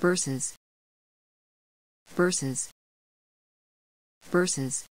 verses verses verses